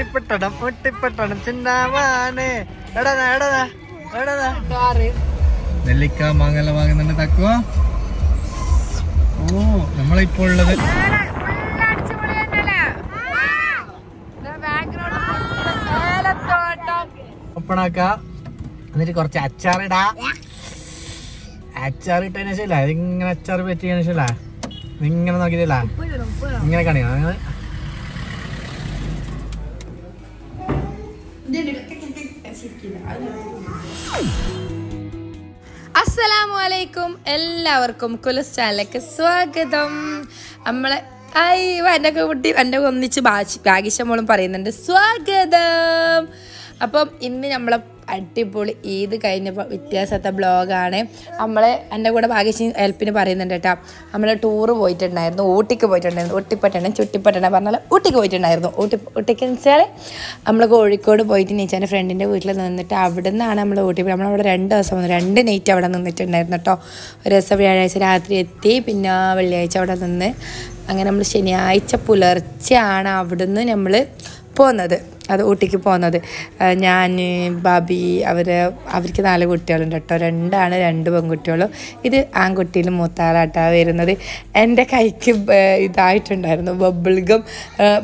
ഊട്ടിപ്പട്ടണം ഒട്ടിപ്പെട്ടണം ചിന്നാവാണ്. എടാ എടാ എടാ നെല്ലിക്ക മാങ്ങല വാങ്ങുന്നുണ്ട്. തക്കുവ? ഓ നമ്മളിപ്പോ ഉള്ളത് ഒപ്പണാക്ക എന്നിട്ട് കുറച്ച് അച്ചാറിടാ അച്ചാർ ഇട്ടതിന് ശരിയല്ല ഇതിങ്ങനെ അച്ചാർ പറ്റിയതിന് ശരിയല്ല ഇങ്ങനെ നോക്കിയില്ല ഇങ്ങനെ കാണിക്കണം അസ്സലാമു അലൈക്കും എല്ലാവർക്കും കുലസ് സ്വാഗതം. നമ്മളെ ഐ എന്റെ കുട്ടി എന്റെ ഒന്നിച്ച് ഭാഗ്യശമോളും പറയുന്നുണ്ട്. സ്വാഗതം. അപ്പം ഇന്ന് നമ്മളെ അടിപൊളി ഈദ് കഴിഞ്ഞ വ്യത്യാസത്തെ ബ്ലോഗാണ് നമ്മളെ എന്റെ കൂടെ ഭാഗ്യശ്രീ ഹെൽപ്പിന് പറയുന്നുണ്ട് കേട്ടോ. നമ്മൾ ടൂറ് പോയിട്ടുണ്ടായിരുന്നു. ഊട്ടിക്ക് പോയിട്ടുണ്ടായിരുന്നു. ഊട്ടിപ്പട്ടണം ചുട്ടിപ്പട്ടണം പറഞ്ഞാൽ ഊട്ടിക്ക് പോയിട്ടുണ്ടായിരുന്നു. ഊട്ടി ഊട്ടിക്ക് വെച്ചാൽ നമ്മൾ കോഴിക്കോട് പോയിട്ട് നീച്ചാന്റെ ഫ്രണ്ടിന്റെ വീട്ടിൽ നിന്നിട്ട് അവിടെ നിന്നാണ് നമ്മൾ ഊട്ടി നമ്മളവിടെ രണ്ട് ദിവസം വന്നു. രണ്ട് നൈറ്റ് അവിടെ നിന്നിട്ടുണ്ടായിരുന്നു കേട്ടോ. ഒരു ദിവസം വ്യാഴാഴ്ച രാത്രി എത്തി പിന്നെ വെള്ളിയാഴ്ച അവിടെ നിന്ന്. അങ്ങനെ നമ്മൾ ശനിയാഴ്ച പുലർച്ചെയാണ് അവിടുന്ന് നമ്മൾ പോകുന്നത് അത് ഊട്ടിക്ക് പോകുന്നത് ഞാൻ ബാബി അവർ അവർക്ക് നാല് കുട്ടികളുണ്ട് കേട്ടോ. രണ്ടാണ് രണ്ട് പെൺകുട്ടികളും. ഇത് ആൺകുട്ടിയിലും മൂത്താറാട്ടാണ് വരുന്നത്. എന്റെ കൈക്ക് ഇതായിട്ടുണ്ടായിരുന്നു ബബിൾഗം.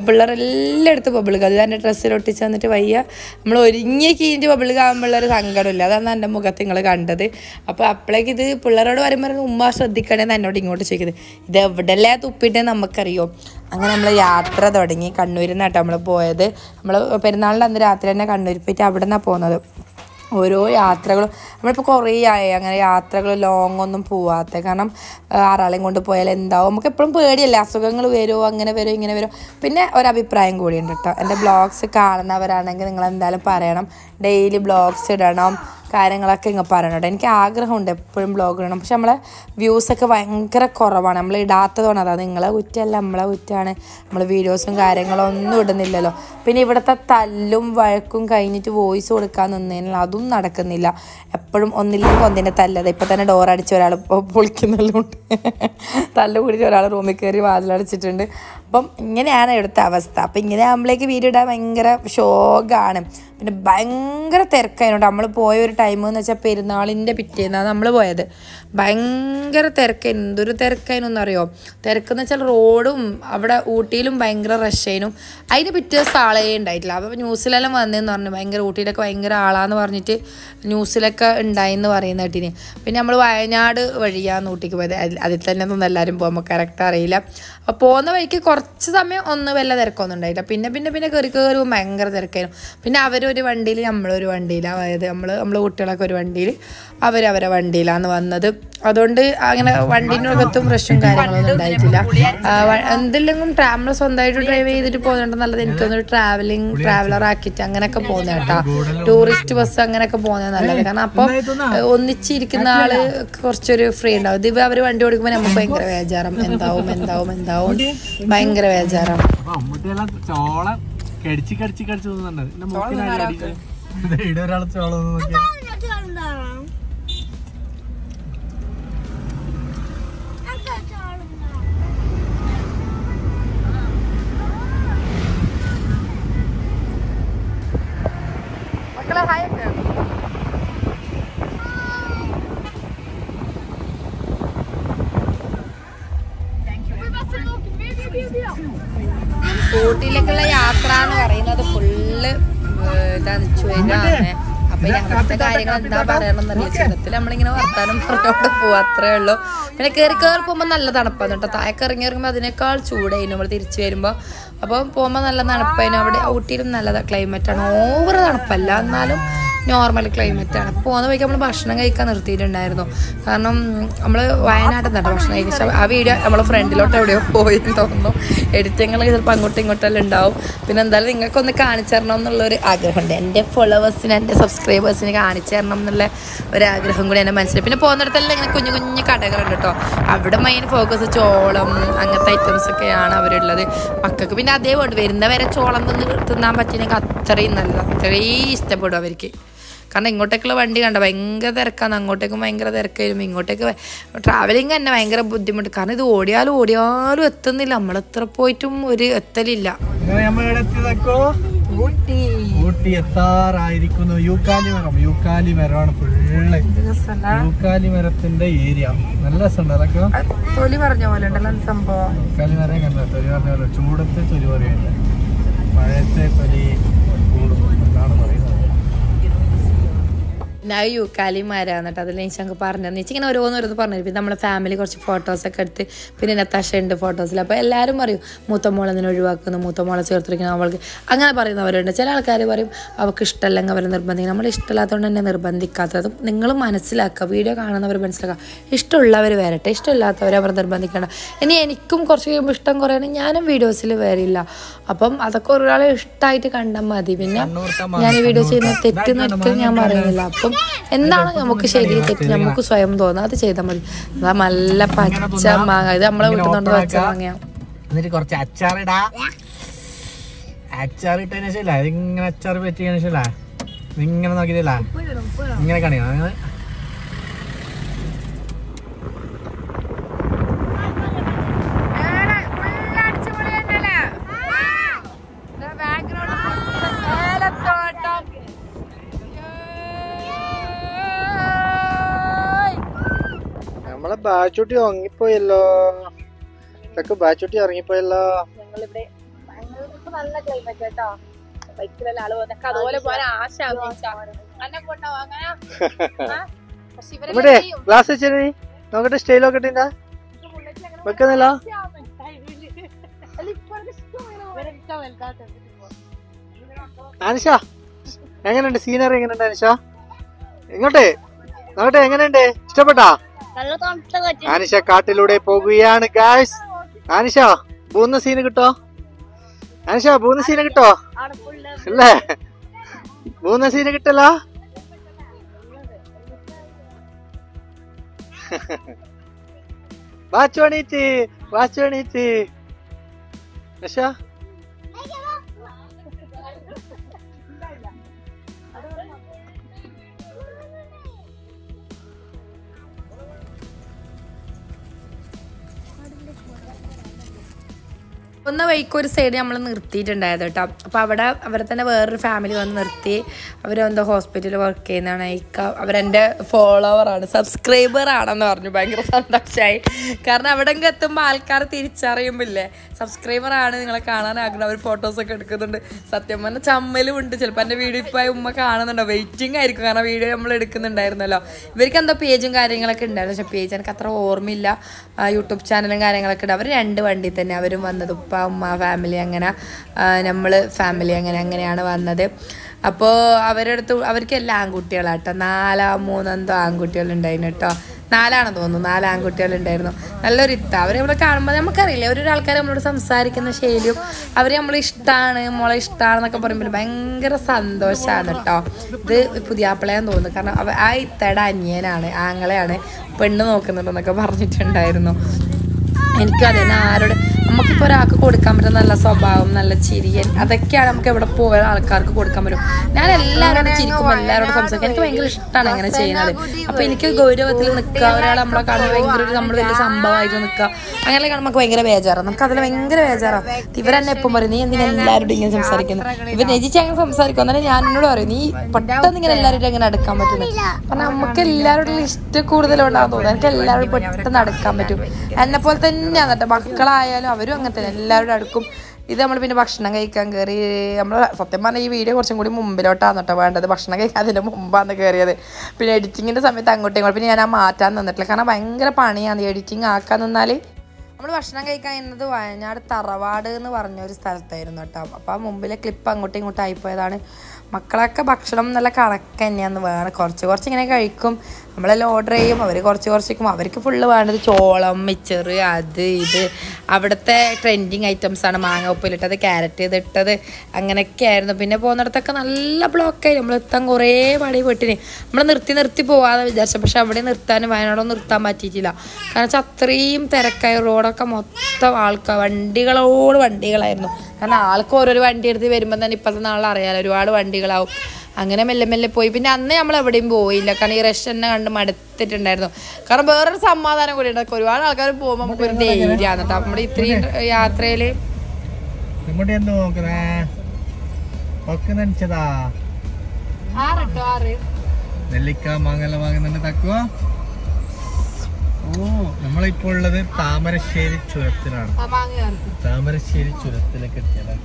പിള്ളേരെല്ലായിടത്തും ബബിൾഗം. അത് എന്റെ ഡ്രസ്സിൽ ഒട്ടിച്ച് വന്നിട്ട് വയ്യ. നമ്മൾ ഒരുങ്ങിയ കീഞ്ഞ് ബബിൾഗം ആകുമ്പോഴൊരു സങ്കടമില്ല. അതാണ് എന്റെ മുഖത്ത് നിങ്ങൾ കണ്ടത്. അപ്പോൾ അപ്പോഴേക്ക് ഇത് പിള്ളേരോട് വരുമ്പോൾ ഉമ്മ ശ്രദ്ധിക്കണേന്ന് എന്നോട് ഇങ്ങോട്ട് ചോദിക്കുന്നത്. ഇത് എവിടെയല്ലേ തുപ്പിട്ടേ നമുക്കറിയോ? അങ്ങനെ നമ്മൾ യാത്ര തുടങ്ങി കണ്ണൂരിൽ നിന്നാട്ടോ നമ്മൾ പോയത്. നമ്മൾ പെരുന്നാളിന്റെ അന്ന് രാത്രി തന്നെ കണ്ണൂരിൽ പോയിട്ട് അവിടെ നിന്നാണ് പോകുന്നത് ഓരോ യാത്രകളും നമ്മളിപ്പോൾ കുറേ ആയി. അങ്ങനെ യാത്രകൾ ലോങ് ഒന്നും പോവാത്ത. കാരണം ആറാളെയും കൊണ്ട് പോയാൽ എന്താവും? നമുക്ക് എപ്പോഴും പേടിയല്ലേ? അസുഖങ്ങൾ വരുമോ അങ്ങനെ വരുമോ ഇങ്ങനെ വരുമോ പിന്നെ ഒരഭിപ്രായം കൂടിയുണ്ട് കേട്ടോ എന്റെ ബ്ലോഗ്സ് കാണുന്നവരാണെങ്കിൽ നിങ്ങൾ എന്തായാലും പറയണം. ഡെയിലി ബ്ലോഗ്സ് ഇടണം കാര്യങ്ങളൊക്കെ ഇങ്ങനെ പറയണം എനിക്ക് ആഗ്രഹമുണ്ട് എപ്പോഴും ബ്ലോഗ് ഇടണം. പക്ഷെ നമ്മളെ വ്യൂസൊക്കെ ഭയങ്കര കുറവാണ്. നമ്മൾ ഇടാത്തതുകൊണ്ട് അതാ നിങ്ങളെ കുറ്റമല്ല നമ്മളെ കുറ്റമാണ്. നമ്മൾ വീഡിയോസും കാര്യങ്ങളും ഒന്നും ഇടുന്നില്ലല്ലോ. പിന്നെ ഇവിടുത്തെ തല്ലും വഴക്കും കഴിഞ്ഞിട്ട് വോയിസ് കൊടുക്കാൻ നിന്നതിനാൽ അതും നടക്കുന്നില്ല. എപ്പോഴും ഒന്നില്ലെങ്കിൽ ഒന്നിന്റെ തല്ലത് ഇപ്പം തന്നെ ഡോർ അടിച്ച് ഒരാൾ ഇപ്പോൾ പൊളിക്കുന്നല്ലോണ്ട് തല്ല് കൂടിയിട്ട് ഒരാൾ റൂമിൽ കയറി വാതിലടച്ചിട്ടുണ്ട് അപ്പം ഇങ്ങനെയാണ് ഇവിടുത്തെ അവസ്ഥ. അപ്പം ഇങ്ങനെ ആകുമ്പോഴേക്ക് വീഡിയോ ഇടാൻ ഭയങ്കര ഷോക്കാണ് പിന്നെ ഭയങ്കര തിരക്കായതുകൊണ്ട് നമ്മൾ പോയ ഒരു ടൈം എന്ന് വെച്ചാൽ പെരുന്നാളിന്റെ പിറ്റേന്നാണ് നമ്മൾ പോയത്. ഭയങ്കര തിരക്ക്. എന്തൊരു തിരക്കായിരുന്നു അറിയോ? തിരക്കെന്ന് വെച്ചാൽ റോഡും അവിടെ ഊട്ടിയിലും ഭയങ്കര റഷേനും അതിന് പിറ്റേ ദിവസം ആളേ ഉണ്ടായിട്ടില്ല. അപ്പോൾ ന്യൂസിലെല്ലാം വന്നതെന്ന് പറഞ്ഞു. ഭയങ്കര ഊട്ടിയിലൊക്കെ ഭയങ്കര ആളാന്ന് പറഞ്ഞിട്ട് ന്യൂസിലൊക്കെ ഉണ്ടായിന്ന് പറയുന്ന കേട്ടിന്. പിന്നെ നമ്മൾ വയനാട് വഴിയാണ് ഊട്ടിക്ക് പോയത്. അതിൽ- അതിൽ തന്നെ ഒന്നും എല്ലാവരും പോകുമ്പോൾ കറക്റ്റ് അറിയില്ല. അപ്പോൾ പോകുന്ന വഴിക്ക് കുറച്ച് സമയം ഒന്ന് വല്ല തിരക്കൊന്നും ഉണ്ടായില്ല. പിന്നെ പിന്നെ പിന്നെ കയറി കയറുമ്പോൾ ഭയങ്കര തിരക്കായിരുന്നു. പിന്നെ അവരൊരു വണ്ടിയിൽ നമ്മളൊരു വണ്ടിയിലാണ് അതായത് നമ്മൾ നമ്മൾ കുട്ടികളൊക്കെ ഒരു വണ്ടിയിൽ അവരവരെ വണ്ടിയിലാണ് വന്നത്. അതുകൊണ്ട് അങ്ങനെ വണ്ടീനകത്തും പ്രശ്നവും കാര്യങ്ങളൊന്നും ഉണ്ടായിട്ടില്ല. എന്തില്ലെങ്കിലും നമ്മൾ സ്വന്തമായിട്ട് ഡ്രൈവ് ചെയ്തിട്ട് പോകുന്നുണ്ട് നല്ലത്. എനിക്കൊന്നൊരു ട്രാവലിംഗ് ട്രാവലർ ആക്കിയിട്ട് അങ്ങനെയൊക്കെ പോകുന്ന കേട്ടോ. ടൂറിസ്റ്റ് ബസ് അങ്ങനെയൊക്കെ പോകുന്നത് നല്ലത്. കാരണം അപ്പം ഒന്നിച്ചിരിക്കുന്ന ആൾ കുറച്ചൊരു ഫ്രീ ഉണ്ടാവും. ഇത് അവർ വണ്ടി ഓടിക്കുമ്പോൾ നമുക്ക് ഭയങ്കര വേജാറാം. എന്താവും എന്താവും എന്താവും. ഭയങ്കര വേജാറാം. കടിച്ച് കടിച്ച് കടിച്ച് ഇവിടെ ഒരാൾ ചോളം നോക്കിയാ ഇതാണ് അപ്പൊ അങ്ങനത്തെ കാര്യങ്ങൾ എന്താ പറയണമെന്നറിയില്ല ചെറുത്തിൽ നമ്മളിങ്ങനെ വർത്താനം പറഞ്ഞോണ്ട് പോവാ അത്രേ ഉള്ളൂ. പിന്നെ കയറി കയറി പോകുമ്പോൾ നല്ല തണുപ്പാണ് കേട്ടോ. താഴെ ഇറങ്ങി ഇറങ്ങുമ്പോൾ അതിനേക്കാൾ ചൂടായിരുന്നു നമ്മൾ തിരിച്ചു വരുമ്പോൾ അപ്പോൾ പോകുമ്പോൾ നല്ല തണുപ്പായിരുന്നു അവിടെ ഊട്ടിയിലും നല്ല ക്ലൈമറ്റ് ആണ്. ഓവർ തണുപ്പല്ല. എന്നാലും നോർമൽ ക്ലൈമറ്റ് ആണ്. പോകുന്ന വഴിക്ക് നമ്മൾ ഭക്ഷണം കഴിക്കാൻ നിർത്തിയിട്ടുണ്ടായിരുന്നു. കാരണം നമ്മൾ വയനാട്ടിൽ നിന്നാണ് ഭക്ഷണം കഴിക്കുക ആ വീഡിയോ നമ്മൾ ഫ്രണ്ടിലോട്ട് എവിടെയോ പോയി തോന്നുന്നു. എഡിറ്റിങ്ങൾ ചിലപ്പോൾ അങ്ങോട്ടും ഇങ്ങോട്ടെല്ലാം ഉണ്ടാവും. പിന്നെ എന്തായാലും നിങ്ങൾക്കൊന്ന് കാണിച്ചു തരണം എന്നുള്ളൊരു ആഗ്രഹമുണ്ട്. എന്റെ ഫോളോവേഴ്സിന് എന്റെ സബ്സ്ക്രൈബേഴ്സിന് കാണിച്ചു തരണം എന്നുള്ള ഒരു ആഗ്രഹം കൂടി എന്റെ മനസ്സിൽ. പിന്നെ പോകുന്നിടത്തെല്ലാം ഇങ്ങനെ കുഞ്ഞു കുഞ്ഞു കടകളുണ്ട് കേട്ടോ. അവിടെ മെയിൻ ഫോക്കസ് ചോളം അങ്ങനത്തെ ഐറ്റംസ് ഒക്കെയാണ് അവരുള്ളത്. മക്കൾക്ക് പിന്നെ അതേ വേണ്ട വരുന്നവരെ ചോളം തിന്ന് തിന്നാൻ പറ്റിയെങ്കിൽ അത്രയും നല്ലത്. അത്രയും ഇഷ്ടപ്പെടും അവർക്ക്. കാരണം ഇങ്ങോട്ടേക്കുള്ള വണ്ടി കണ്ട ഭയങ്കര തിരക്കാണ്. അങ്ങോട്ടേക്കും ഭയങ്കര തിരക്കായിരുന്നു. ഇങ്ങോട്ടേക്ക് ട്രാവലിംഗ് തന്നെ ഭയങ്കര ബുദ്ധിമുട്ട്. കാരണം ഇത് ഓടിയാലും ഓടിയാലും എത്തുന്നില്ല. നമ്മൾ എത്ര പോയിട്ടും ഒരു എത്തലില്ല. ഊട്ടി. എത്താറായിരിക്കുന്നു. യൂക്കാലി മരം യൂക്കാലി മരമാണ് ഫുള്ള് യൂക്കാലി മരത്തിന്റെ ഏരിയ നല്ല രസമുണ്ട്. അതൊക്കെ അത് തൊലി പറഞ്ഞ പോലെ ഉണ്ടല്ലോ സംഭവം. യൂക്കാലി മരം കണ്ടോ തൊലി പറഞ്ഞ പോലെ. ചൂടത്തെ തൊലി പറയല്ല മഴയത്തെ തൊലി കൂടും എന്നാണ് പറയുന്നത് ഞാൻ യൂക്കാലി മരാന്നിട്ട് അതിൽ എനിക്ക് ഞങ്ങൾക്ക് പറഞ്ഞു തന്നെ. ഇങ്ങനെ ഓരോന്നോരോന്ന് ഓരോന്ന് പറഞ്ഞു പിന്നെ നമ്മളെ ഫാമിലി കുറച്ച് ഫോട്ടോസൊക്കെ എടുത്ത് പിന്നെ നത്താശ ഉണ്ട് ഫോട്ടോസിൽ അപ്പോൾ എല്ലാവരും പറയും മൂത്ത മോളെ എന്തിനു ഒഴിവാക്കുന്നു മൂത്ത മോളെ ചേർത്തിരിക്കുന്നു അവൾക്ക് അങ്ങനെ പറയുന്നവരുണ്ട്. ചില ആൾക്കാർ പറയും അവൾക്ക് ഇഷ്ടമല്ലെങ്കിൽ അവരെ നിർബന്ധിക്കും നമ്മൾ ഇഷ്ടമില്ലാത്തതുകൊണ്ട് തന്നെ നിർബന്ധിക്കാത്തത്. നിങ്ങൾ മനസ്സിലാക്കുക. വീഡിയോ കാണുന്നവർ മനസ്സിലാക്കുക. ഇഷ്ടമുള്ളവർ വരട്ടെ. ഇഷ്ടമില്ലാത്തവരെ അവർ നിർബന്ധിക്കണം ഇനി എനിക്കും കുറച്ച് കഴിയുമ്പോൾ ഇഷ്ടം കുറയാണ് ഞാനും വീഡിയോസിൽ വരില്ല. അപ്പം അതൊക്കെ ഒരാളെ ഇഷ്ടമായിട്ട് കണ്ടാൽ മതി. പിന്നെ ഞാൻ ഈ വീഡിയോ ചെയ്യുന്ന തെറ്റെന്ന് ഒരിക്കലും ഞാൻ പറയുന്നില്ല. അപ്പം എന്താണ് നമുക്ക് ശരി തെറ്റ് നമുക്ക് സ്വയം തോന്നുന്നത് അത് ചെയ്താൽ മതി. നല്ല പച്ച മാങ്ങ ഇത് നമ്മളെ വീട്ടിൽ നിന്നുകൊണ്ട് പച്ച മാങ്ങയാ എന്നിട്ട് കുറച്ച് അച്ചാറിടാ അച്ചാറിട്ടതിന് ശരിയല്ല ഇതിങ്ങനെ അച്ചാർ പറ്റിയതിന് ശരിയല്ല ഇങ്ങനെ നോക്കിയില്ല ഇങ്ങനെ കാണിക്കണം നമ്മളെ ബാച്ചുട്ടി ഉറങ്ങിപ്പോയല്ലോ. ഇതൊക്കെ ബാച്ചുട്ടി ഇറങ്ങിപ്പോയല്ലോ നല്ല ക്ലൈമറ്റ് കേട്ടോ ബൈക്കിലെല്ലാം ആൾ വന്നൊക്കെ അതുപോലെ പോലെ ആശ അന്നെ കൊണ്ടാവും അങ്ങനെ പക്ഷെ ഇവിടെ ഗ്ലാസ് വെച്ചേ നോക്കട്ടെ സ്റ്റൈൽ നോക്കട്ടെ. വെക്കുന്നില്ല? അനിഷ എങ്ങനെയുണ്ട്? സീനറി എങ്ങനെയുണ്ട് അനുഷ? ഇങ്ങോട്ടെ നോക്കട്ടെ എങ്ങനെയുണ്ട്? ഇഷ്ടപ്പെട്ടാ? ആനിഷ കാട്ടിലൂടെ പോകുകയാണ് ഗായ്സ് ആനിഷ പൂന്ന സീന് കിട്ടോ? ആനിഷ പൂന്ന സീന് കിട്ടോ? അല്ലേ? പൂന്ന സീന് കിട്ടല്ല വാച്ച് പണിയിട്ട് വാച്ച് പണിയിട്ട് ആനിഷ ഒന്ന് വഴിക്ക് ഒരു സൈഡ് നമ്മൾ നിർത്തിയിട്ടുണ്ടായത് കേട്ടോ. അപ്പോൾ അവിടെ അവരെ തന്നെ വേറൊരു ഫാമിലി വന്ന് നിർത്തി. അവരെന്തോ ഹോസ്പിറ്റലിൽ വർക്ക് ചെയ്യുന്നതാണ്. ഇക്ക അവരെന്റെ ഫോളോവറാണ് സബ്സ്ക്രൈബറാണെന്ന് പറഞ്ഞു. ഭയങ്കര സന്തോഷമായി കാരണം അവിടെ എത്തുമ്പോൾ ആൾക്കാർ തിരിച്ചറിയുമ്പില്ലേ? സബ്സ്ക്രൈബറാണ് നിങ്ങളെ കാണാൻ ആഗ്രഹം. അവർ ഫോട്ടോസൊക്കെ എടുക്കുന്നുണ്ട്. സത്യം പറഞ്ഞാൽ ചമ്മലും ഉണ്ട്. ചിലപ്പോൾ എന്റെ വീഡിയോ ഇപ്പോൾ ഉമ്മ കാണുന്നുണ്ടോ? വെയിറ്റിംഗ് ആയിരിക്കും. കാരണം വീഡിയോ നമ്മൾ എടുക്കുന്നുണ്ടായിരുന്നല്ലോ. ഇവർക്ക് എന്തോ പേജും കാര്യങ്ങളൊക്കെ ഉണ്ടായിരുന്നു. പക്ഷേ പേജ് എനിക്ക് അത്ര ഓർമ്മയില്ല. യൂട്യൂബ് ചാനലും കാര്യങ്ങളൊക്കെ ഉണ്ട്. അവർ രണ്ട് വണ്ടി തന്നെ അവരും വന്നത് ഉപ്പ ഉമ്മ ഫാമിലി അങ്ങനെ നമ്മൾ ഫാമിലി അങ്ങനെ അങ്ങനെയാണ് വന്നത്. അപ്പോൾ അവരുടെ അടുത്ത് അവർക്ക് എല്ലാം ആൺകുട്ടികളാട്ടോ. നാലാ മൂന്നെന്തോ ആൺകുട്ടികളുണ്ടായിരുന്നു കേട്ടോ. നാലാണെന്ന് തോന്നുന്നു നാല് ആൺകുട്ടികളുണ്ടായിരുന്നു. നല്ലൊരു ഇത്ത. അവരെ നമ്മൾ കാണുമ്പോൾ നമുക്കറിയില്ല ഒരു ആൾക്കാർ നമ്മളോട് സംസാരിക്കുന്ന ശൈലിയും അവർ നമ്മൾ ഇഷ്ടമാണ് മോളെ ഇഷ്ടമാണെന്നൊക്കെ പറയുമ്പോൾ ഭയങ്കര സന്തോഷമാണ് കേട്ടോ. ഇത് പുതിയാപ്പിളയാന്ന് തോന്നുന്നു. കാരണം അവ ആ ഇത്തയുടെ അനിയനാണ് ആങ്ങളെയാണ് പെണ്ണ് നോക്കുന്നുണ്ടെന്നൊക്കെ പറഞ്ഞിട്ടുണ്ടായിരുന്നു. എനിക്കും അതെ ഞാൻ ആരോട് നമുക്കിപ്പോൾ ഒരാൾക്ക് കൊടുക്കാൻ പറ്റുന്ന നല്ല സ്വഭാവം നല്ല ചിരിയൻ അതൊക്കെയാണ് നമുക്ക് എവിടെ പോയ ആൾക്കാർക്ക് കൊടുക്കാൻ പറ്റും. ഞാൻ എല്ലാവരോടും ചിരിക്കും എല്ലാവരോടും സംസാരിക്കും. എനിക്ക് ഭയങ്കര ഇഷ്ടമാണ് അങ്ങനെ ചെയ്യുന്നത് അപ്പൊ എനിക്ക് ഗൗരവത്തിൽ നിൽക്കുക ഒരാൾ നമ്മളെ കാണുമ്പോൾ ഭയങ്കര ഒരു നമ്മൾ വലിയ സംഭവമായിട്ട് നിൽക്കുക. അങ്ങനെയൊക്കെ കാണുമ്പോൾ നമുക്ക് ഭയങ്കര ബേജാറാണ് നമുക്ക് അതിൽ ഭയങ്കര ബേജാറാണ് ഇവരെന്നെ എപ്പം പറയും നീ എന്തിനാ എല്ലാവരോടും ഇങ്ങനെ സംസാരിക്കുന്നത് ഇവർ രചിച്ച് അങ്ങനെ സംസാരിക്കും. അന്നേരം ഞാൻ എന്നോട് പറയും നീ പെട്ടെന്ന് ഇങ്ങനെ എല്ലാവരോടും എങ്ങനെ അടുക്കാൻ പറ്റുന്നത് കാരണം നമുക്ക് എല്ലാവരോടും ഇഷ്ടം കൂടുതലുണ്ടാകും തോന്നുന്നു. എനിക്ക് എല്ലാവരും പെട്ടെന്ന് അടുക്കാൻ പറ്റും. എന്നെ പോലെ തന്നെയാണ് കേട്ടോ മക്കളായാലും അവരും അങ്ങനെ തന്നെ. എല്ലാവരും അടുക്കും ഇത് നമ്മൾ പിന്നെ ഭക്ഷണം കഴിക്കാൻ കയറി നമ്മൾ സത്യം പറഞ്ഞാൽ ഈ വീഡിയോ കുറച്ചും കൂടി മുമ്പിലോട്ടാണ് കേട്ടോ വേണ്ടത്. ഭക്ഷണം കഴിക്കാൻ അതിന്റെ മുമ്പാണ് കയറിയത് പിന്നെ എഡിറ്റിങ്ങിന്റെ സമയത്ത് അങ്ങോട്ടും ഇങ്ങോട്ടും പിന്നെ ഞാൻ ആ മാറ്റാൻ നിന്നിട്ടില്ല. കാരണം ഭയങ്കര പണിയാണ് എഡിറ്റിങ് ആക്കാൻ നിന്നാൽ നമ്മൾ ഭക്ഷണം കഴിക്കാൻ എന്നത് വയനാട് തറവാട് എന്ന് പറഞ്ഞ ഒരു സ്ഥലത്തായിരുന്നു കേട്ടോ. അപ്പോൾ ആ മുമ്പിലെ ക്ലിപ്പ് അങ്ങോട്ടും ഇങ്ങോട്ടും ആയിപ്പോയതാണ്. മക്കളൊക്കെ ഭക്ഷണം നല്ല കണക്ക് തന്നെയാന്ന് വേണം കുറച്ച് കുറച്ച് ഇങ്ങനെ കഴിക്കും. നമ്മളെല്ലാം ഓർഡർ ചെയ്യും. അവർ കുറച്ച് കുറച്ച് വയ്ക്കും അവർക്ക് ഫുള്ള് വേണ്ടത് ചോളം മിച്ചർ അത് ഇത്. അവിടുത്തെ ട്രെൻഡിങ് ഐറ്റംസാണ് മാങ്ങ ഉപ്പിലിട്ടത് ക്യാരറ്റ് ഇതിട്ടത് അങ്ങനെയൊക്കെ ആയിരുന്നു പിന്നെ പോകുന്നിടത്തൊക്കെ നല്ല ബ്ലോക്കായി നമ്മൾ എത്താൻ കുറേ പണി പെട്ടിന് നമ്മൾ നിർത്തി നിർത്തി പോകാതെ വിചാരിച്ചു. പക്ഷെ അവിടെ നിർത്താനും വയനാടൊന്നും നിർത്താൻ പറ്റിയിട്ടില്ല. കാരണം വെച്ചാൽ അത്രയും തിരക്കായ. റോഡൊക്കെ മൊത്തം ആൾക്കാർ വണ്ടികളോട് വണ്ടികളായിരുന്നു. കാരണം ആൾക്ക് ഓരോരോ വണ്ടി എടുത്ത് വരുമ്പോൾ തന്നെ ഇപ്പോഴത്തെ നാളെ അറിയാലോ ഒരുപാട് വണ്ടികളാവും. അങ്ങനെ മെല്ലെ മെല്ലെ പോയി. പിന്നെ അന്ന് നമ്മൾ എവിടെയും പോയില്ല. കാരണം ഈ റഷ് തന്നെ കണ്ട് മടുത്തിട്ടുണ്ടായിരുന്നു. കാരണം വേറൊരു സമാധാനം കൂടി ഉണ്ട്. ഒരുപാട് ആൾക്കാർ പോകുമ്പോൾ നമുക്ക് ഒരു ധൈര്യമാണ് കേട്ടോ. നമ്മുടെ ഇത്രയും യാത്രയിൽ നെല്ലിക്ക മാങ്ങെല്ലാം വാങ്ങുന്നുണ്ട്. തക്കുവ? ഓ നമ്മളിപ്പോൾ ഉള്ളത് താമരശ്ശേരി ചുരത്തിലാണ്. താമരശ്ശേരി ചുരത്തിലേക്ക് എത്തിയതാണ്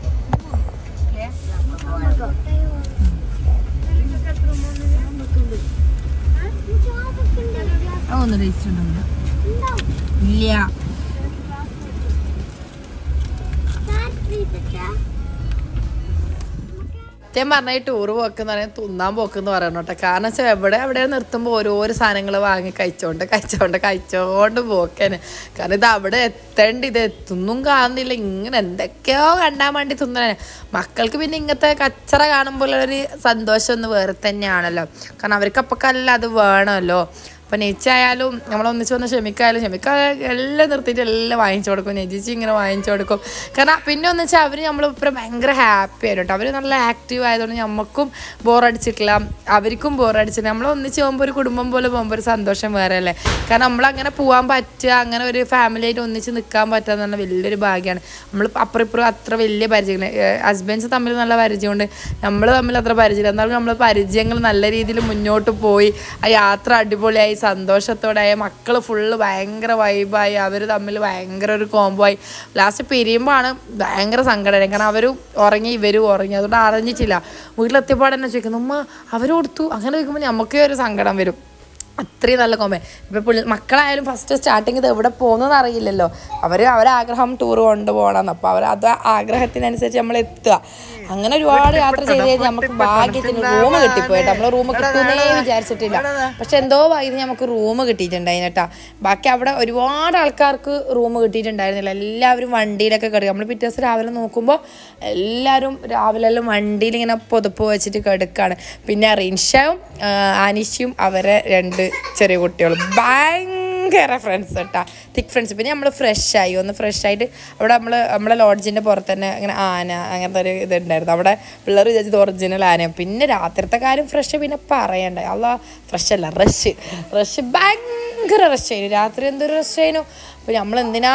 ഒന്നും ടേസ്റ്റ് ഉണ്ടാവില്ല ഇല്ല. സത്യം പറഞ്ഞ ഈ ടൂർ പോക്കെന്ന് പറയുന്നത് തിന്നാൻ പോക്കെന്ന് പറയണം കേട്ടോ. കാരണം വെച്ചാൽ എവിടെ എവിടെ നിർത്തുമ്പോൾ ഓരോരോ സാധനങ്ങൾ വാങ്ങി കഴിച്ചോണ്ട് കഴിച്ചോണ്ട് കഴിച്ചോണ്ട് പോക്കേനെ. കാരണം ഇത് അവിടെ എത്തേണ്ട ഇത് എത്തുന്നും കാണുന്നില്ല. ഇങ്ങനെ എന്തൊക്കെയോ കണ്ടാൻ വേണ്ടി തിന്നണേ. മക്കൾക്ക് പിന്നെ ഇങ്ങനത്തെ കച്ചറ കാണുമ്പോൾ ഒരു സന്തോഷം ഒന്ന് വേറെ തന്നെയാണല്ലോ. കാരണം അവർക്ക് അപ്പൊക്കല്ല അത് വേണമല്ലോ. അപ്പം നെച്ചായാലും നമ്മളൊന്നിച്ച് വന്ന് ക്ഷമിക്കായാലും ക്ഷമിക്ക എല്ലാം നിർത്തിയിട്ട് എല്ലാം വാങ്ങിച്ചു കൊടുക്കും. നെജിച്ച് ഇങ്ങനെ വാങ്ങിച്ചു കൊടുക്കും. കാരണം പിന്നെ ഒന്ന് വെച്ചാൽ അവർ നമ്മളിപ്പം ഭയങ്കര ഹാപ്പി ആയിരുന്നു കേട്ടോ. അവർ നല്ല ആക്റ്റീവ് ആയതുകൊണ്ട് നമുക്കും ബോറടിച്ചിട്ടില്ല അവർക്കും ബോറടിച്ചില്ല നമ്മൾ ഒന്നിച്ച് പോകുമ്പോൾ ഒരു കുടുംബം പോലെ പോകുമ്പോൾ ഒരു സന്തോഷം വേറെ അല്ലേ? കാരണം നമ്മളങ്ങനെ പോകാൻ പറ്റുക അങ്ങനെ ഒരു ഫാമിലി ആയിട്ട് ഒന്നിച്ച് നിൽക്കാൻ പറ്റുക എന്ന് പറഞ്ഞാൽ വലിയൊരു ഭാഗ്യമാണ് നമ്മൾ അപ്പുറം ഇപ്പുറം അത്ര വലിയ പരിചയം ഹസ്ബൻഡ്സ് തമ്മിൽ നല്ല പരിചയമുണ്ട്. നമ്മൾ തമ്മിൽ അത്ര പരിചയമില്ല. എന്നാലും നമ്മൾ പരിചയങ്ങൾ നല്ല രീതിയിൽ മുന്നോട്ട് പോയി. ആ യാത്ര അടിപൊളിയായി. സന്തോഷത്തോടെ ആയി മക്കൾ ഫുള്ള് ഭയങ്കര വൈബായി അവർ തമ്മിൽ ഭയങ്കര ഒരു കോംബോ ആയി. ലാസ്റ്റ് പിരിയുമ്പോഴാണ് ഭയങ്കര സങ്കടം. കാരണം അവർ ഉറങ്ങി ഇവരും ഉറങ്ങി. അതുകൊണ്ട് അറിഞ്ഞിട്ടില്ല. വീട്ടിലെത്തിയപ്പോൾ തന്നെ ചോദിക്കുന്നു ഉമ്മ അവർ കൊടുത്തു അങ്ങനെ ചോദിക്കുമ്പോൾ നമുക്കേ ഒരു സങ്കടം വരും. അത്രയും നല്ല കോമ ഇപ്പം പുള്ളി മക്കളായാലും ഫസ്റ്റ് സ്റ്റാർട്ടിങ് ഇത് എവിടെ പോകുന്നതെന്ന് അറിയില്ലല്ലോ. അവർ അവരാഗ്രഹം ടൂർ കൊണ്ടുപോകണം. അപ്പോൾ അവർ അത് ആഗ്രഹത്തിനനുസരിച്ച് നമ്മൾ എത്തുക. അങ്ങനെ ഒരുപാട് യാത്ര ചെയ്ത് കഴിഞ്ഞാൽ നമുക്ക് ഭാഗ്യത്തിന് റൂം കിട്ടിപ്പോയിട്ട് നമ്മൾ റൂം കിട്ടുന്നേ വിചാരിച്ചിട്ടില്ല. പക്ഷെ എന്തോ ഭാഗ്യത്തിന് നമുക്ക് റൂം കിട്ടിയിട്ടുണ്ടായിരുന്നു കേട്ടാ. ബാക്കി അവിടെ ഒരുപാട് ആൾക്കാർക്ക് റൂം കിട്ടിയിട്ടുണ്ടായിരുന്നില്ല. എല്ലാവരും വണ്ടിയിലൊക്കെ കിടക്കുക നമ്മൾ പിറ്റേ ദിവസം രാവിലെ നോക്കുമ്പോൾ എല്ലാവരും രാവിലെ എല്ലാം വണ്ടിയിൽ ഇങ്ങനെ പുതപ്പ് വെച്ചിട്ട് കിടക്കുകയാണ് പിന്നെ റിൻഷയും ആനിഷയും അവരെ രണ്ട് ചെറിയ കുട്ടികൾ. ഭയങ്കര ഫ്രണ്ട്സ് കേട്ടാ തിക് ഫ്രണ്ട്സ് പിന്നെ നമ്മൾ ഫ്രഷ് ആയി. ഒന്ന് ഫ്രഷ് ആയിട്ട് അവിടെ നമ്മൾ നമ്മളെ ലോഡ്ജിന്റെ പുറത്ത് തന്നെ അങ്ങനെ ആന അങ്ങനത്തെ ഒരു ഇതുണ്ടായിരുന്നു. അവിടെ പിള്ളേർ വിചാരിച്ചത് ഒറിജിനൽ ആന പിന്നെ രാത്രിത്തെ കാര്യം ഫ്രഷ് പിന്നെ പറയണ്ടേ. അല്ല ഫ്രഷ് അല്ല. റഷ് റഷ് ഭയങ്കര റഷ് ആയിരുന്നു രാത്രി എന്തൊരു റഷ് ആയിരുന്നു അപ്പോൾ നമ്മൾ എന്തിനാ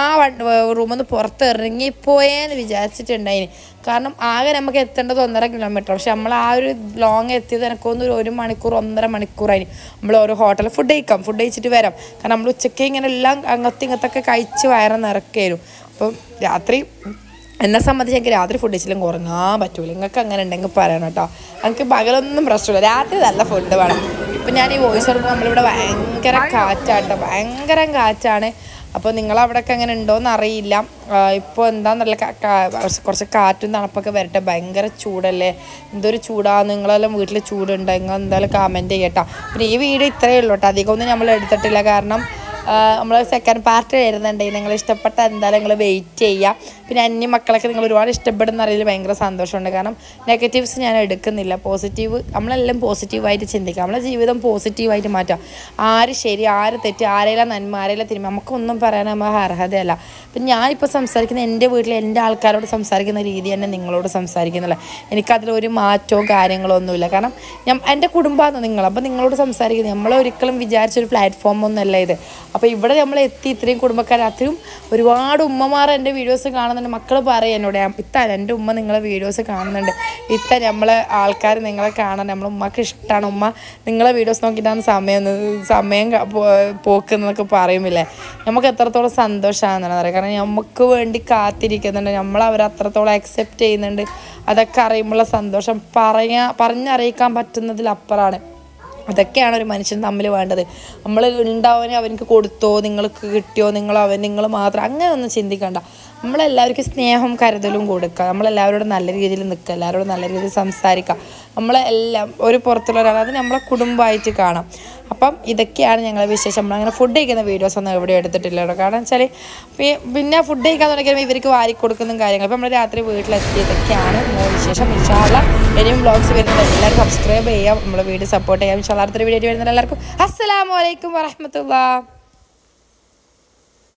റൂമിൽ നിന്ന് പുറത്ത് ഇറങ്ങിപ്പോയെന്ന് വിചാരിച്ചിട്ടുണ്ടായിന്. കാരണം ആകെ നമുക്ക് എത്തേണ്ടത് ഒന്നര കിലോമീറ്റർ പക്ഷെ നമ്മൾ ആ ഒരു ലോങ് എത്തിയത് എനക്കൊന്ന് ഒരു മണിക്കൂർ ഒന്നര മണിക്കൂറായി നമ്മൾ ഓരോ ഹോട്ടലിൽ ഫുഡ് കഴിക്കാം ഫുഡ് കഴിച്ചിട്ട് വരാം. കാരണം നമ്മൾ ഉച്ചയ്ക്ക് ഇങ്ങനെ എല്ലാം അങ്ങത്തും ഇങ്ങത്തൊക്കെ കഴിച്ച് വയറ് നിറക്കായിരുന്നു അപ്പം രാത്രി എന്നെ സംബന്ധിച്ച് എനിക്ക് രാത്രി ഫുഡ് കഴിച്ചില്ലെങ്കിൽ ഉറങ്ങാൻ പറ്റൂല. നിങ്ങൾക്ക് അങ്ങനെ ഉണ്ടെങ്കിൽ പറയണം കേട്ടോ. എനിക്ക് പകലൊന്നും പ്രശ്നമില്ല. രാത്രി നല്ല ഫുഡ് വേണം. ഇപ്പം ഞാൻ ഈ വോയിസ് കൊടുക്കുമ്പോൾ നമ്മളിവിടെ ഭയങ്കര കാറ്റാട്ടോ. ഭയങ്കര കാറ്റാണ്. അപ്പോൾ നിങ്ങളവിടെയൊക്കെ അങ്ങനെ ഉണ്ടോയെന്ന് അറിയില്ല. ഇപ്പോൾ എന്താണെന്നല്ല കുറച്ച് കാറ്റും തണുപ്പൊക്കെ വരട്ടെ. ഭയങ്കര ചൂടല്ലേ? എന്തൊരു ചൂടാണ് നിങ്ങളെല്ലാം വീട്ടിൽ ചൂടുണ്ടോ? നിങ്ങൾ എന്തായാലും കമന്റ് ചെയ്യട്ടോ. പിന്നെ ഈ വീഡിയോ ഇത്രയേ ഉള്ളൂ കേട്ടോ അധികമൊന്നും നമ്മൾ എടുത്തിട്ടില്ല. കാരണം നമ്മൾ സെക്കൻഡ് പാർട്ട് വരുന്നുണ്ടെങ്കിൽ നിങ്ങൾ ഇഷ്ടപ്പെട്ട എന്തായാലും നിങ്ങൾ വെയിറ്റ് ചെയ്യുക പിന്നെ അന്യ മക്കളൊക്കെ നിങ്ങൾ ഒരുപാട് ഇഷ്ടപ്പെടുന്ന അറിയിൽ ഭയങ്കര സന്തോഷമുണ്ട്. കാരണം നെഗറ്റീവ്സ് ഞാൻ എടുക്കുന്നില്ല. പോസിറ്റീവ് നമ്മളെല്ലാം പോസിറ്റീവായിട്ട് ചിന്തിക്കുക നമ്മളെ ജീവിതം പോസിറ്റീവായിട്ട് മാറ്റുക ആര് ശരി ആര് തെറ്റ് ആരെല്ലാം നന്മ ആരെല്ലാം തിരുമ നമുക്കൊന്നും പറയാൻ നമ്മൾ അർഹതയല്ല. അപ്പം ഞാനിപ്പോൾ സംസാരിക്കുന്ന എന്റെ വീട്ടിൽ എന്റെ ആൾക്കാരോട് സംസാരിക്കുന്ന രീതി തന്നെ നിങ്ങളോട് സംസാരിക്കുന്നില്ല. എനിക്കതിൽ ഒരു മാറ്റവും കാര്യങ്ങളോ ഒന്നുമില്ല. കാരണം ഞാൻ എന്റെ കുടുംബമാണ് നിങ്ങൾ അപ്പോൾ നിങ്ങളോട് സംസാരിക്കുന്നത്. നമ്മളൊരിക്കലും വിചാരിച്ചൊരു പ്ലാറ്റ്ഫോം ഒന്നുമല്ല ഇത്. അപ്പോൾ ഇവിടെ നമ്മൾ എത്തി ഇത്രയും കുടുംബക്കാർ അത്രയും ഒരുപാട് ഉമ്മമാർ എന്റെ വീഡിയോസ് കാണുന്നുണ്ട്. മക്കൾ പറയും എന്നോട് ഇത്ത എന്റെ ഉമ്മ നിങ്ങളെ വീഡിയോസ് കാണുന്നുണ്ട്. ഇത്ത നമ്മളെ ആൾക്കാർ നിങ്ങളെ കാണാൻ നമ്മളെ ഉമ്മക്ക് ഇഷ്ടമാണ് ഉമ്മ നിങ്ങളെ വീഡിയോസ് നോക്കിയിട്ടാണ് സമയം സമയം പോക്കുന്നതൊക്കെ പറയുമില്ലേ നമുക്ക് എത്രത്തോളം സന്തോഷമാണെന്നാണ് പറയുക കാരണം നമുക്ക് വേണ്ടി കാത്തിരിക്കുന്നുണ്ട്. നമ്മൾ അവർ അത്രത്തോളം അക്സെപ്റ്റ് ചെയ്യുന്നുണ്ട്. അതൊക്കെ അറിയുമ്പോഴുള്ള സന്തോഷം. പറയാ പറഞ്ഞറിയിക്കാൻ പറ്റുന്നതിലപ്പുറമാണ്. അതൊക്കെയാണ് ഒരു മനുഷ്യൻ തമ്മിൽ വേണ്ടത്. നമ്മൾ ഉണ്ടാവനെ അവനക്ക് കൊടുത്തോ നിങ്ങൾക്ക് കിട്ടിയോ നിങ്ങൾ അവൻ നിങ്ങൾ മാത്രം അങ്ങനെ ഒന്നും ചിന്തിക്കണ്ട. നമ്മളെല്ലാവർക്കും സ്നേഹം കരുതലും കൊടുക്കുക. നമ്മളെല്ലാവരോടും നല്ല രീതിയിൽ നിൽക്കുക. എല്ലാവരോടും നല്ല രീതിയിൽ സംസാരിക്കുക. നമ്മളെല്ലാം ഒരു പുറത്തുള്ള ഒരാൾ അത് നമ്മളെ കുടുംബമായിട്ട് കാണാം. അപ്പം ഇതൊക്കെയാണ് ഞങ്ങളെ വിശേഷം. നമ്മളങ്ങനെ ഫുഡ് കഴിക്കുന്ന വീഡിയോസ് ഒന്നും എവിടെ എടുത്തിട്ടില്ല കേട്ടോ. കാരണം വെച്ചാൽ പിന്നെ ഫുഡ് കഴിക്കാൻ തുടങ്ങിയാൽ ഇവർക്ക് വാരി കൊടുക്കുന്ന കാര്യങ്ങൾ. അപ്പം നമ്മൾ രാത്രി വീട്ടിലെത്തി ഇതൊക്കെയാണ് വിശേഷം. ഇൻഷാള്ള ഇനിയും ബ്ലോഗ്സ് വരുന്നത് എല്ലാവരും സബ്സ്ക്രൈബ് ചെയ്യാം നമ്മളെ വീഡിയോ സപ്പോർട്ട് ചെയ്യാം ഇൻഷാള്ള അടുത്തൊരു വീഡിയോ വരുന്നത് എല്ലാവർക്കും അസ്സലാമലൈക്കും വറഹമത്തുള്ള.